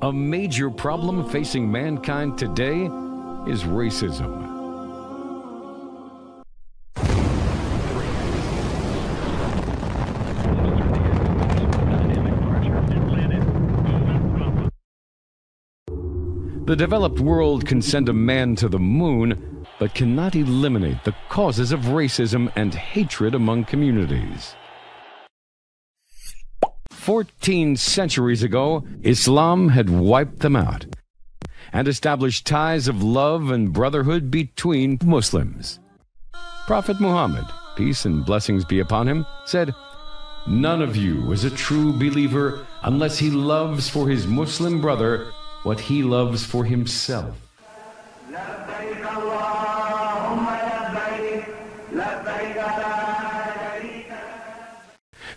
A major problem facing mankind today is racism. The developed world can send a man to the moon, but cannot eliminate the causes of racism and hatred among communities. Fourteen centuries ago, Islam had wiped them out and established ties of love and brotherhood between Muslims. Prophet Muhammad, peace and blessings be upon him, said, None of you is a true believer unless he loves for his Muslim brother what he loves for himself.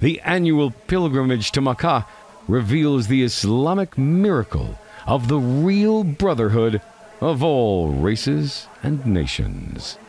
The annual pilgrimage to Makkah reveals the Islamic miracle of the real brotherhood of all races and nations.